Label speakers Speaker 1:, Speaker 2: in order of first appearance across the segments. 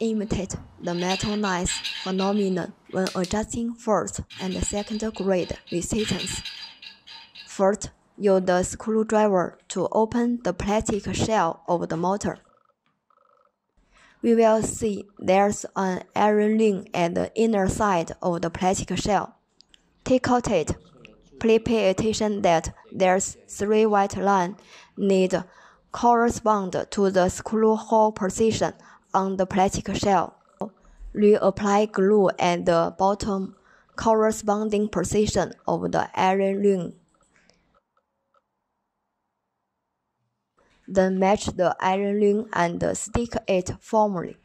Speaker 1: imitate the metal noise phenomenon when adjusting first and second grade resistance. First, use the screwdriver to open the plastic shell of the motor. We will see there's an iron ring at the inner side of the plastic shell. Take out it. Please pay attention that there's three white lines need correspond to the screw hole position on the plastic shell. Reapply glue at the bottom corresponding position of the iron ring. Then match the iron ring and stick it firmly.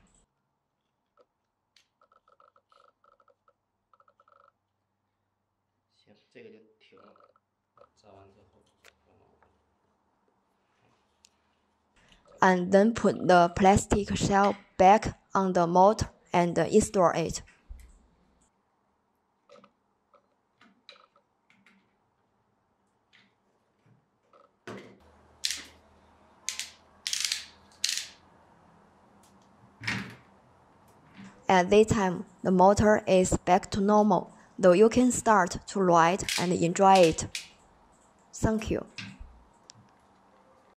Speaker 1: And then put the plastic shell back on the motor and install it. At this time, the motor is back to normal, though you can start to ride and enjoy it. Thank you.